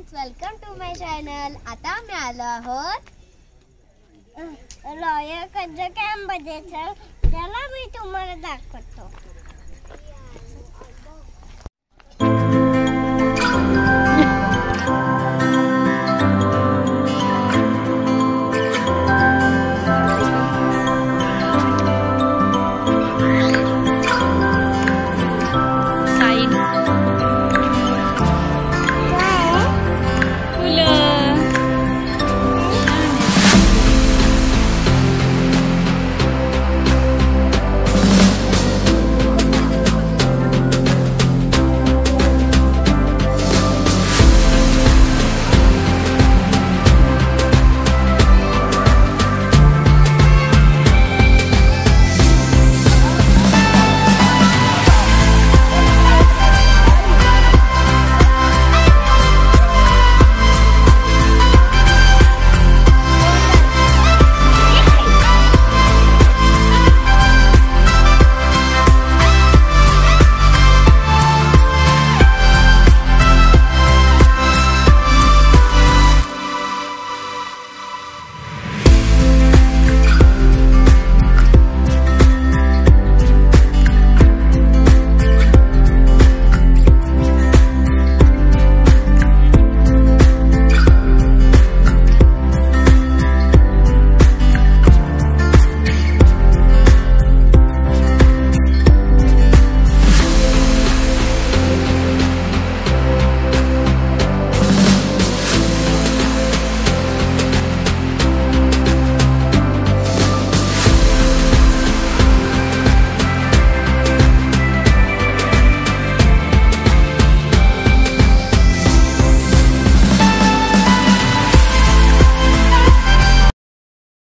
Friends welcome to my channel आता मी आलो आहोत रॉयल कंज कॅम्प त्याला मी तुम्हाला दाखवतो.